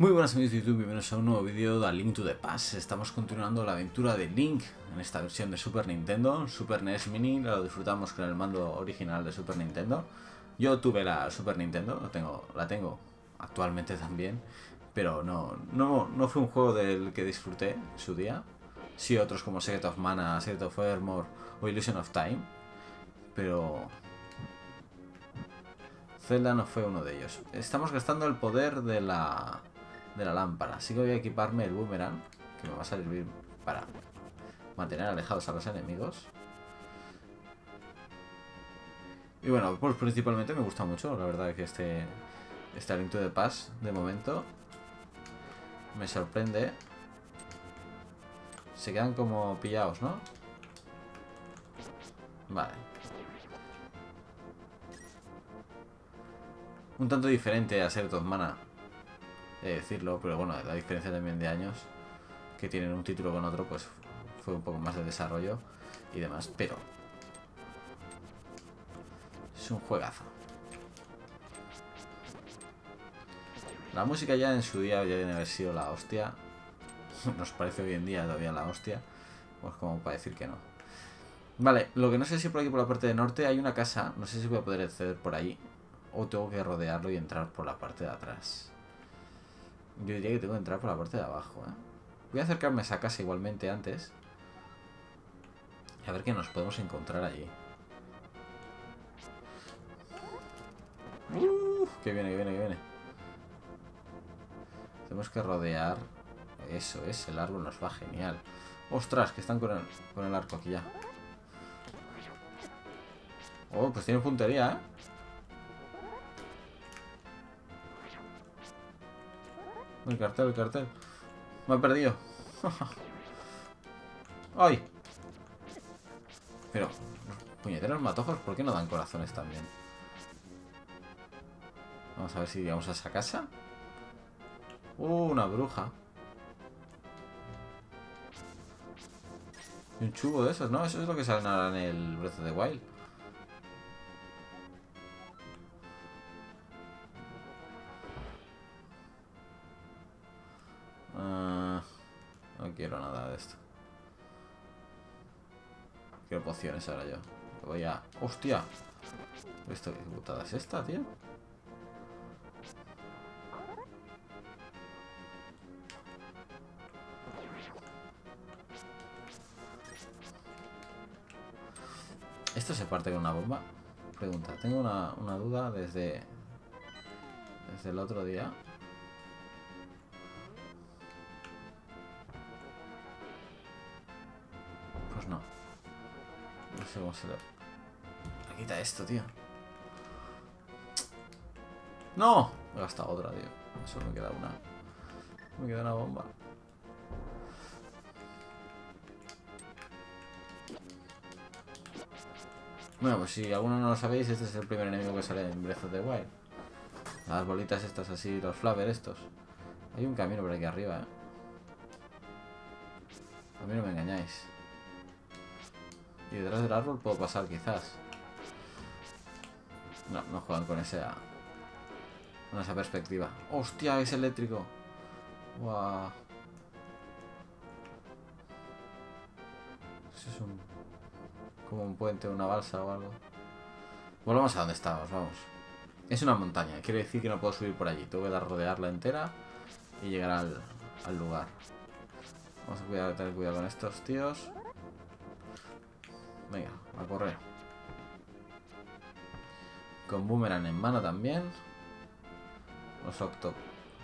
Muy buenas amigos de YouTube, bienvenidos a un nuevo vídeo de Link to the Past. Estamos continuando la aventura de Link en esta versión de Super Nintendo, Super NES Mini, lo disfrutamos con el mando original de Super Nintendo. Yo tuve la Super Nintendo, lo tengo, la tengo actualmente también, pero no, no, no fue un juego del que disfruté en su día. Sí, otros como Secret of Mana, Secret of Evermore o Illusion of Time, pero Zelda no fue uno de ellos. Estamos gastando el poder de la, la lámpara. Así que voy a equiparme el boomerang, que me va a servir para mantener alejados a los enemigos. Y bueno, pues principalmente me gusta mucho, la verdad, que este, este Link de Paz, de momento, me sorprende. Se quedan como pillados, ¿no? Vale. Un tanto diferente a ser Mana, de decirlo, pero bueno, la diferencia también de años que tienen un título con otro, pues fue un poco más de desarrollo y demás, pero es un juegazo. La música ya en su día ya debe haber sido la hostia. Nos parece hoy en día todavía la hostia. Pues como para decir que no. Vale, lo que no sé si por aquí por la parte de norte hay una casa. No sé si voy a poder acceder por ahí. O tengo que rodearlo y entrar por la parte de atrás. Yo diría que tengo que entrar por la parte de abajo, ¿eh? Voy a acercarme a esa casa igualmente antes. Y a ver qué nos podemos encontrar allí. Uf, que viene, que viene, que viene. Tenemos que rodear. Eso es, el árbol nos va genial. Ostras, que están con el, con el arco aquí ya. Oh, pues tiene puntería, ¿eh? El cartel, el cartel. Me he perdido. ¡Ay! Pero, puñeteros matojos, ¿por qué no dan corazones también? Vamos a ver si llegamos a esa casa. Uh, una bruja. Y un chubo de esos, ¿no? Eso es lo que salen ahora en el Breath of the Wild. Pociones ahora yo. Voy a... ¡Hostia! ¿Esto qué putada es esta, tío? ¿Esto se parte con una bomba? Pregunta. Tengo una, una duda desde... Desde el otro día. Pues no. Sé cómo se quita esto, tío. ¡No! Me he gastado otra, tío. Solo me queda una. Me queda una bomba. Bueno, pues si alguno no lo sabéis, este es el primer enemigo que sale en Breath of the Wild. Las bolitas estas así, los flaver estos. Hay un camino por aquí arriba, ¿eh? A mí no me engañáis. Y detrás del árbol puedo pasar quizás. No, no juegan con esa... Con esa perspectiva. ¡Hostia, es eléctrico! ¡Guau! Eso es un... Como un puente, una balsa o algo. Volvamos a donde estábamos, vamos. Es una montaña, quiere decir que no puedo subir por allí. Tengo que dar rodearla entera y llegar al, al lugar. Vamos a cuidar, tener cuidado con estos tíos. Venga, a correr. Con boomerang en mano también. Los octo...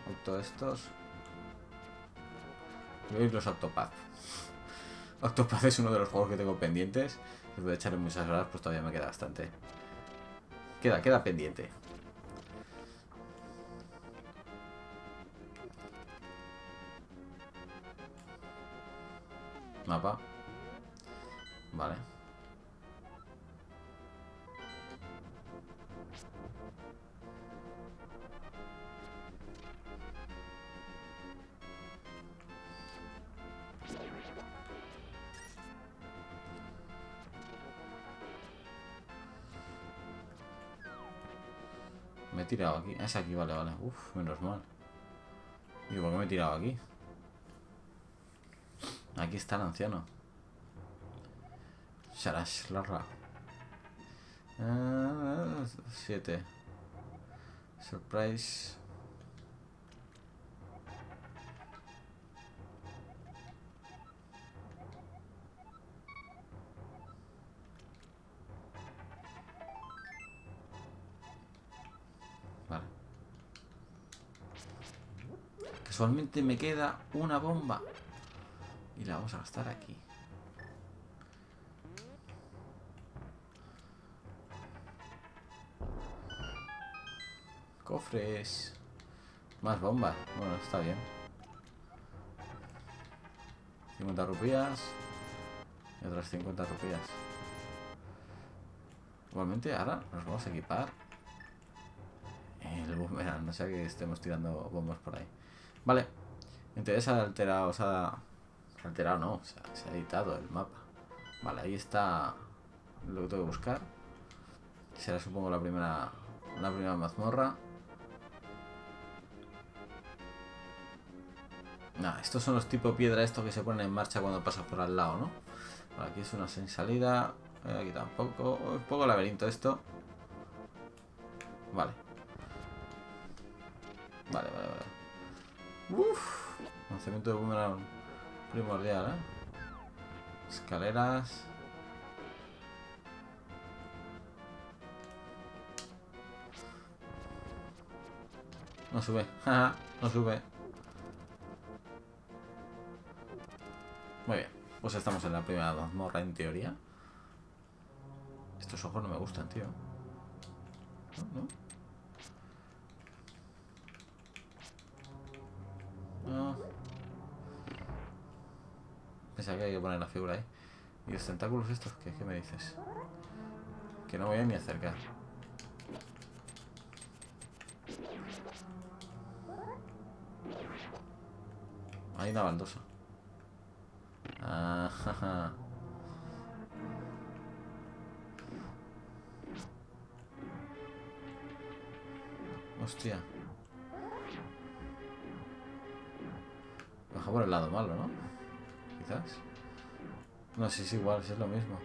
Octo estos. Y los octopath. Octopath es uno de los juegos que tengo pendientes. Después de echarle muchas horas, pues todavía me queda bastante. Queda, queda pendiente. Mapa. Aquí, vale, vale. Uf, menos mal. ¿Y por qué me he tirado aquí? Aquí está el anciano. Sharash Larra. Ah, siete. Surprise. Casualmente me queda una bomba. Y la vamos a gastar aquí. Cofres. Más bombas. Bueno, está bien. 50 rupias. Y otras 50 rupias. Igualmente ahora nos vamos a equipar el boomerang, no sea que estemos tirando bombas por ahí. Vale. Entonces ha alterado, se ha, se ha alterado, no, se ha, se ha editado el mapa. Vale, ahí está lo que tengo que buscar. Será supongo la primera la primera mazmorra. Nah, estos son los tipo piedra estos que se ponen en marcha cuando pasas por al lado, ¿no? Aquí es una sin salida. Eh, Aquí tampoco. Un poco laberinto esto. Vale. Vale, vale, vale. Uff. Lanzamiento de boomerang primordial, ¿eh? Escaleras. No sube. No sube. Muy bien. Pues estamos en la primera mazmorra en teoría. Estos ojos no me gustan, tío. ¿No? ¿No? No. Pensaba que hay que poner la figura ahí. ¿Y los tentáculos estos? ¿Qué, qué me dices? Que no voy a ni acercar. Hay una baldosa. Ah, jaja. Hostia. Baja por el lado malo, ¿no? Quizás. No, sí, es igual, sí es lo mismo.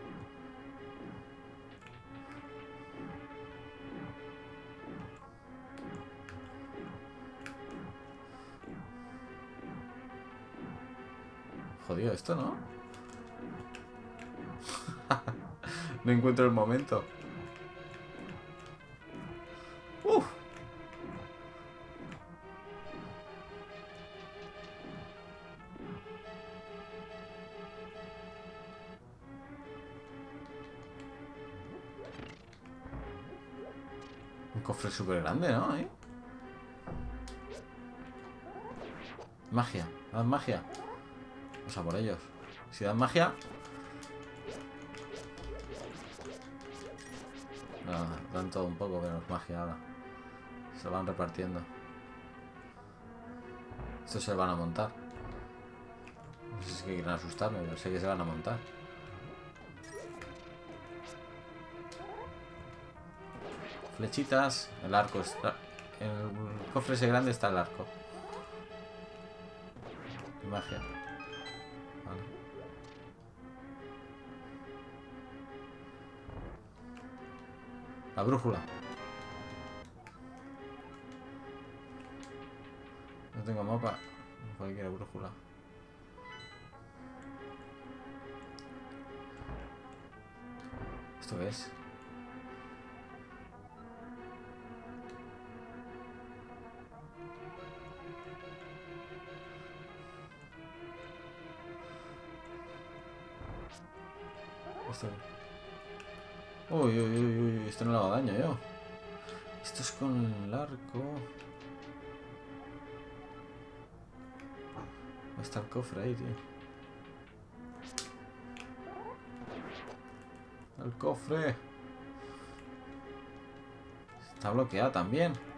Jodido esto, ¿no? no encuentro el momento. Súper grande, ¿no? Ahí. Magia, haz magia. Vamos a por ellos. Si dan magia. Dan todo un poco menos magia ahora. Se van repartiendo. Estos se van a montar. No sé si quieren asustarme, pero sé que se van a montar. Flechitas, el arco está. En el cofre ese grande está el arco. Magia. Vale. La brújula. No tengo mapa. Cualquier brújula. ¿Esto qué es? Uy, uy, uy, uy, esto no le hago daño yo. Esto es con el arco. Está el cofre ahí, tío. El cofre. Está bloqueado también.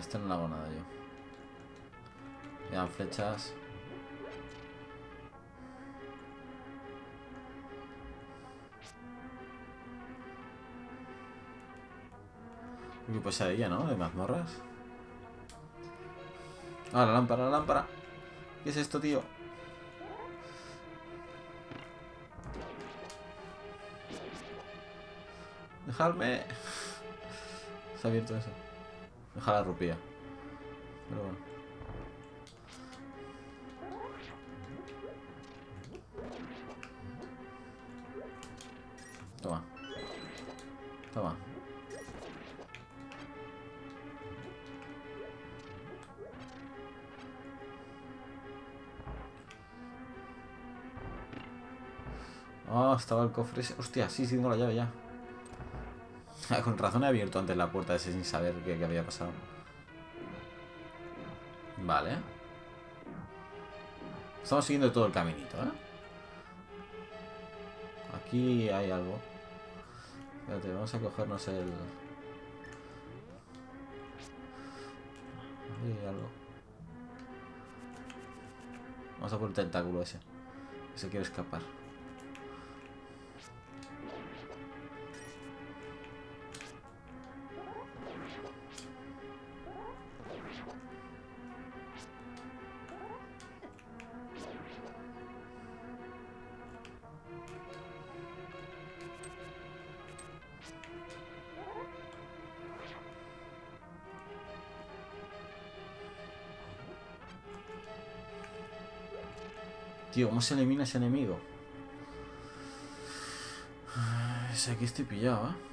Este no le hago nada yo. Me dan flechas. Qué pesadilla, ¿no? De mazmorras. Ah, la lámpara, la lámpara. ¿Qué es esto, tío? Dejadme. Se ha abierto eso. Deja la rupia. Pero bueno. Toma. Toma. Oh, estaba el cofre ese. Hostia, sí, sí, tengo la llave ya. Con razón he abierto antes la puerta ese sin saber qué, había pasado. Vale. Estamos siguiendo todo el caminito, ¿eh? Aquí hay algo. Espérate, vamos a cogernos el... Aquí hay algo. Vamos a por el tentáculo ese. Que se quiere escapar. ¿Cómo se elimina ese enemigo? Es aquí estoy pillado, ¿eh?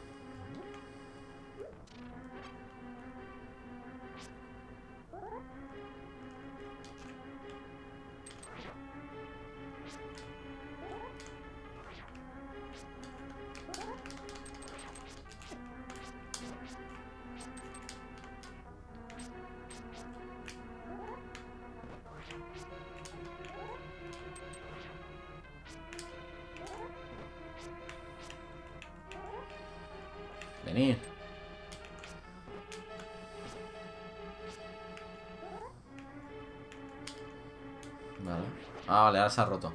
Vale. Ah, vale, ahora se ha roto.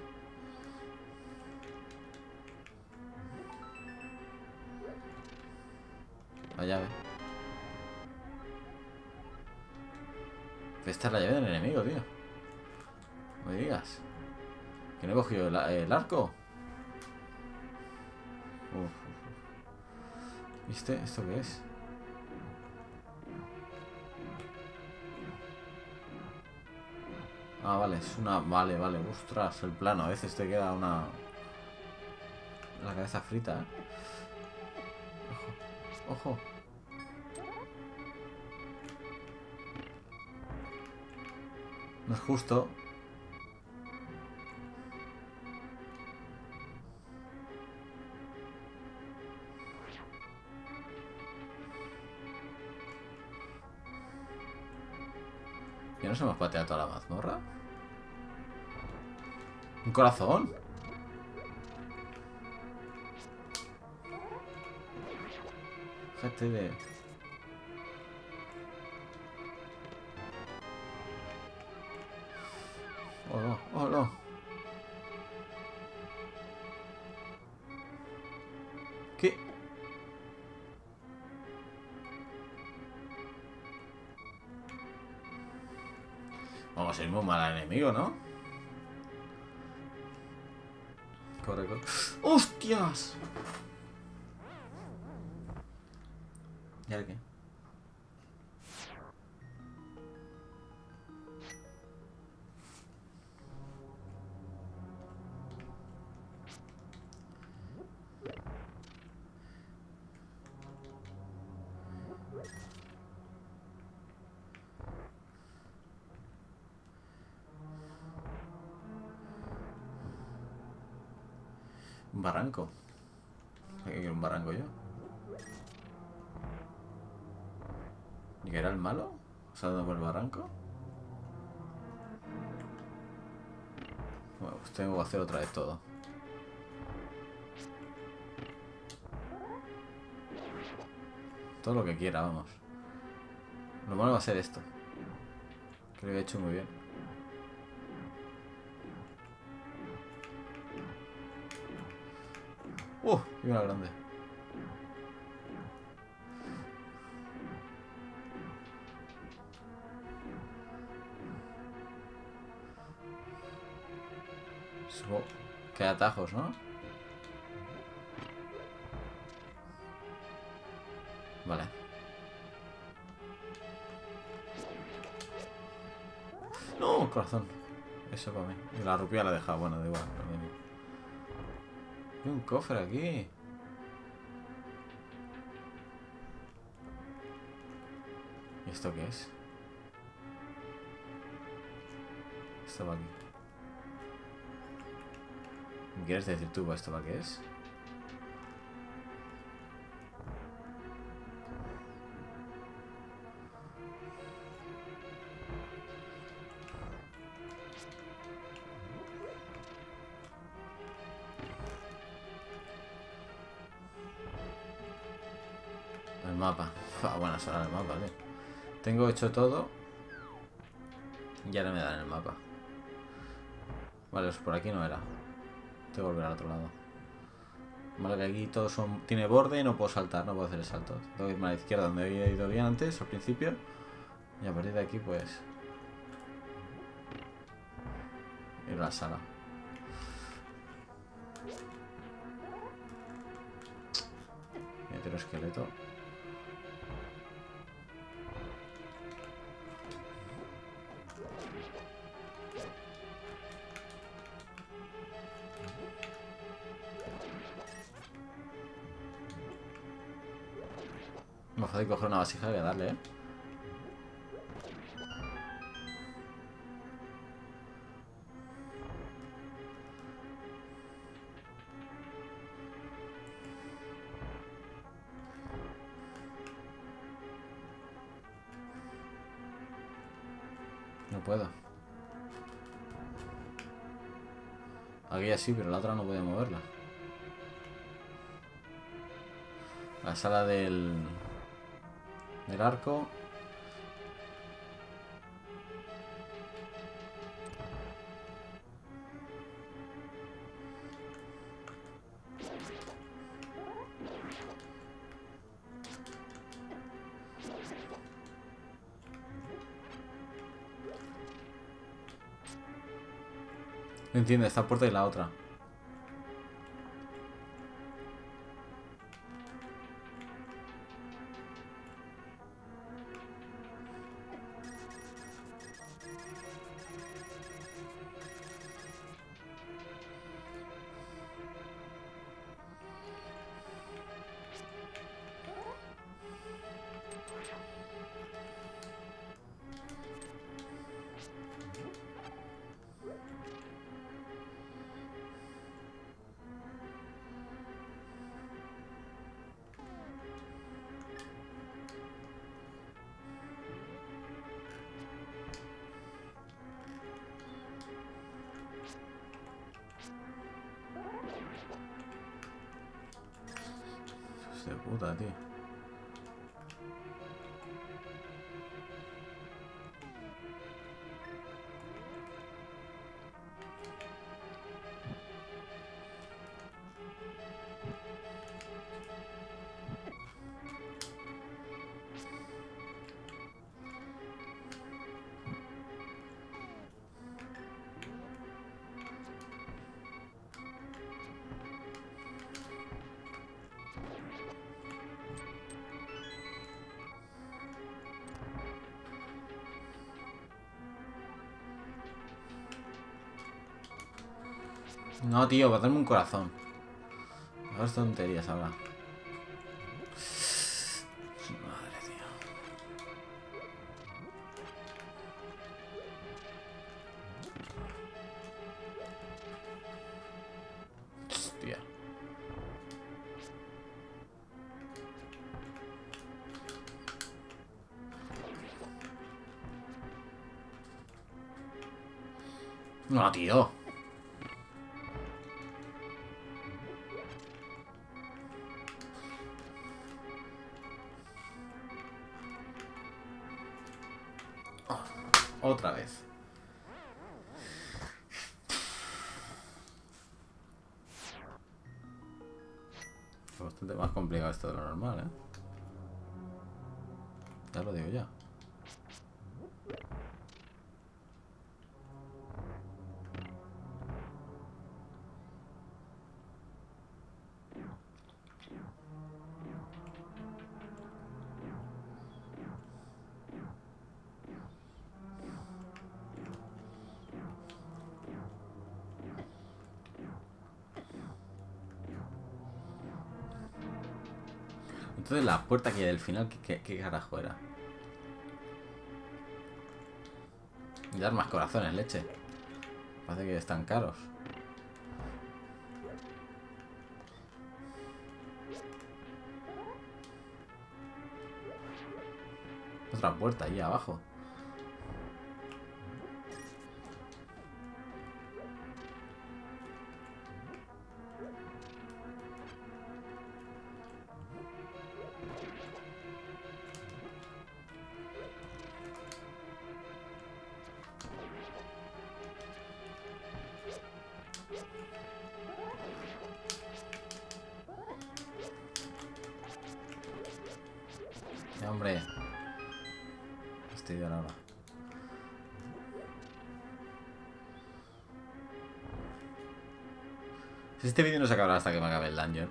La llave. Esta es la llave del enemigo, tío. No me digas. ¿Que no he cogido el arco? ¿Viste? ¿Esto qué es? Ah, vale, es una... Vale, vale, ostras, el plano. A veces te queda una... La cabeza frita, ¿eh? Ojo, ojo. No es justo. Nos hemos pateado toda la mazmorra? ¿Un corazón? Déjate de... Oh no, oh no. Vamos al enemigo, ¿no? Corre, corre. ¡Hostias! ¿Y ahora qué? Bueno, pues tengo que hacer otra vez todo. Todo lo que quiera, vamos. Lo malo va a ser esto. Que lo he hecho muy bien. Uh, y una grande. Atajos, ¿no? Vale. No, corazón. Eso para mí. Y la rupia la he dejado. Bueno, da igual. Hay un cofre aquí. ¿Y esto qué es? Esto va aquí. ¿Me quieres decir tú esto para qué es? El mapa. Ah, bueno, será el mapa, tío. Tengo hecho todo. Y ahora me dan el mapa. Vale, pues por aquí no era. Tengo que volver al otro lado. Vale, que aquí todos son... Tiene borde y no puedo saltar, no puedo hacer el salto. Tengo que irme a la izquierda donde había ido bien antes, al principio. Y a partir de aquí, pues... Ir a la sala. Meter esqueleto. Fácil coger una vasija que darle, ¿eh? No puedo. Aquella sí, pero la otra no podía moverla. La sala del... Del arco. No entiendo, esta puerta y la otra. Hijos de puta, tío. No, tío, va a darme un corazón. Es tonterías ahora. Entonces la puerta que hay del final, ¿qué, carajo era? Y dar más corazones, leche. Parece que están caros. Otra puerta ahí abajo. Hombre. Estoy de ahora. Si este vídeo no se acabará hasta que me acabe el dungeon.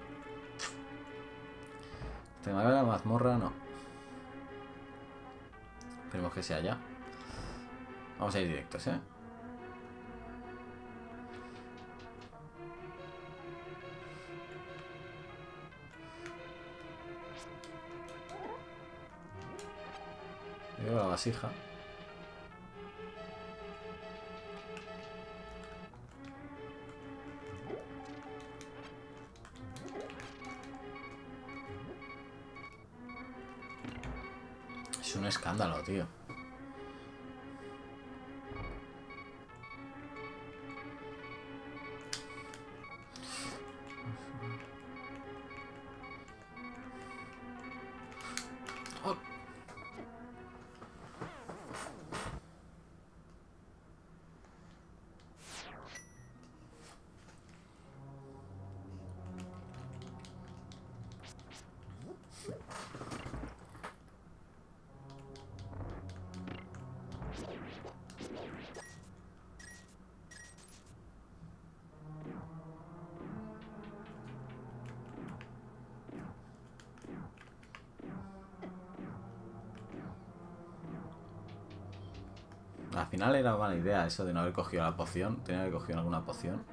Hasta que me acabe la mazmorra, no. Esperemos que sea ya. Vamos a ir directos, ¿eh? Vasija. Es un escándalo, tío. Al final era mala idea eso de no haber cogido la poción. Tenía que haber cogido alguna poción.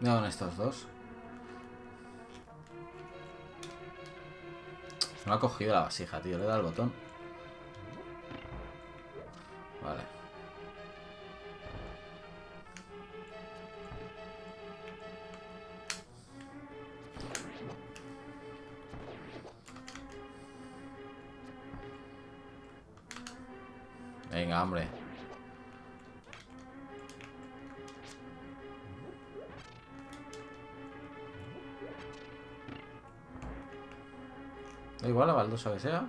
No, estos dos. No ha cogido la vasija, tío. Le da el botón. Vale. Venga, hombre. Igual la baldosa que sea.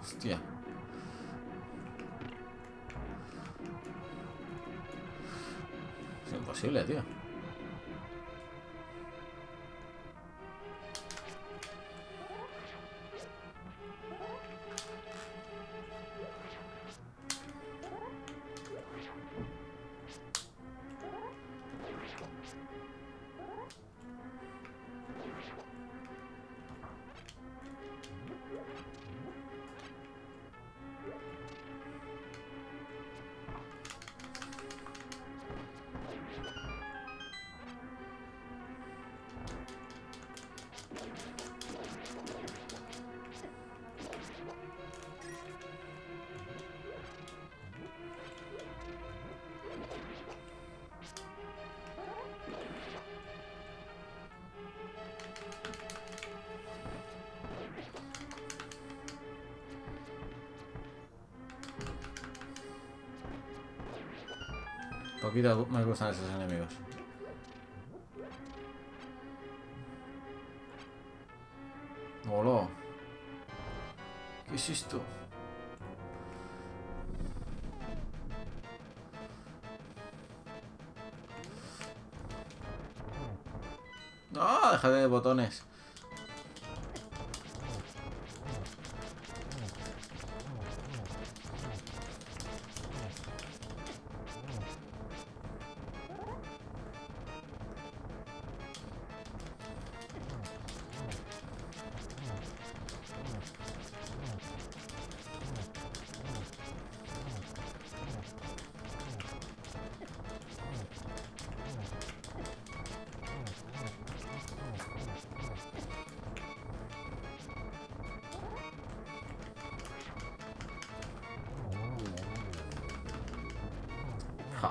Hostia. Es imposible, tío. Poquito me gustan esos enemigos. Hola. ¿Qué es esto? No, deja de botones.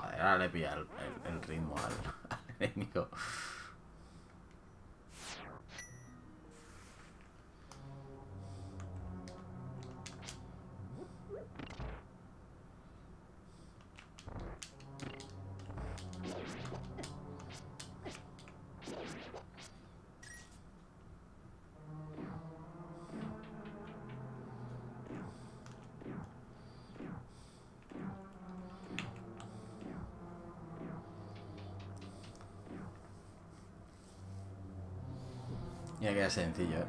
Joder, ahora le pilla el, el- el ritmo al, al enemigo. Ya queda sencillo, ¿eh?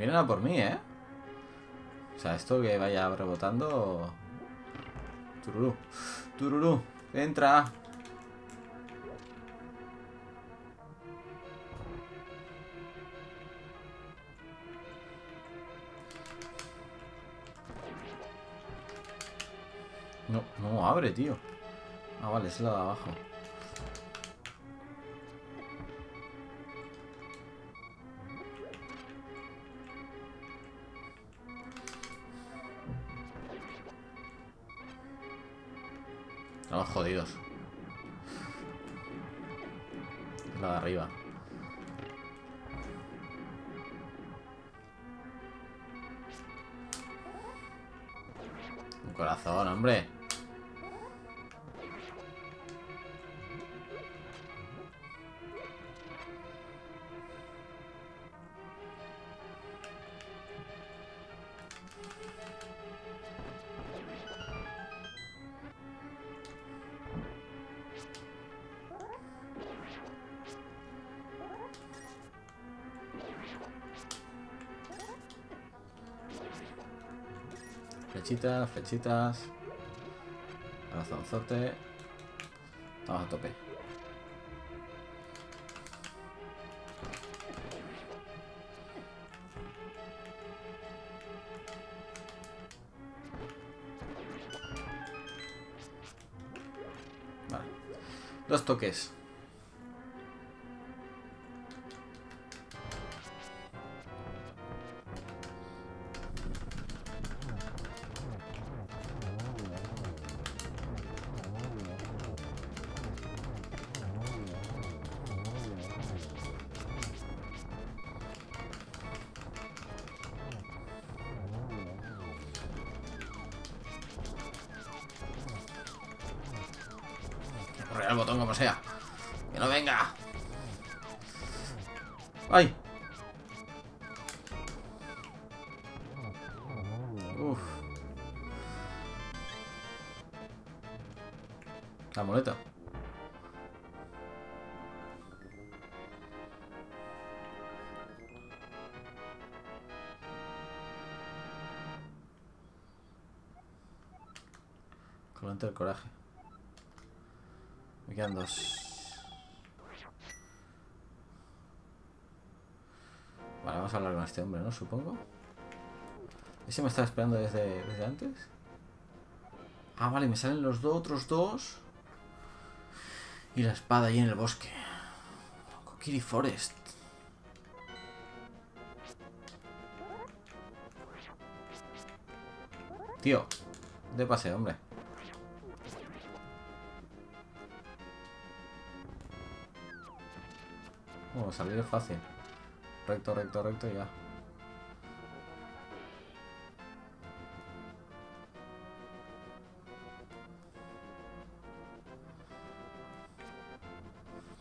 Vienen a por mí, ¿eh? O sea, esto que vaya rebotando... Tururú. Tururú. Entra. No, no abre, tío. Ah, vale, es la de abajo. Jodidos. La de arriba. Un corazón, hombre. Flechitas, flechitas. Corazonzote. Vamos a tope. Dos toques. Real botón como sea. Que no venga. ¡Ay! Uf. La muleta. Colante el coraje. Vale, vamos a hablar con este hombre, ¿no? Supongo. ¿Ese me estaba esperando desde, desde antes? Ah, vale, me salen los dos, otros dos. Y la espada ahí en el bosque. Kokiri Forest. Tío, de pase, hombre. Salir es fácil. Recto, recto, recto ya.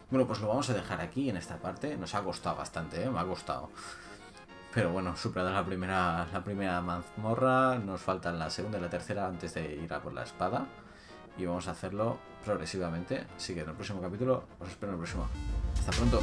Bueno, pues lo vamos a dejar aquí en esta parte. Nos ha costado bastante, ¿eh? Me ha costado. Pero bueno, superada la primera, la primera mazmorra, nos faltan la segunda y la tercera antes de ir a por la espada. Y vamos a hacerlo progresivamente. Así que en el próximo capítulo os espero en el próximo. Hasta pronto.